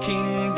is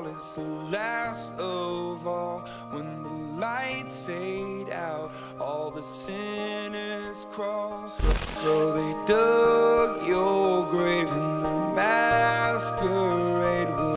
it's the last of all. When the lights fade out all the sinners cross. So they dug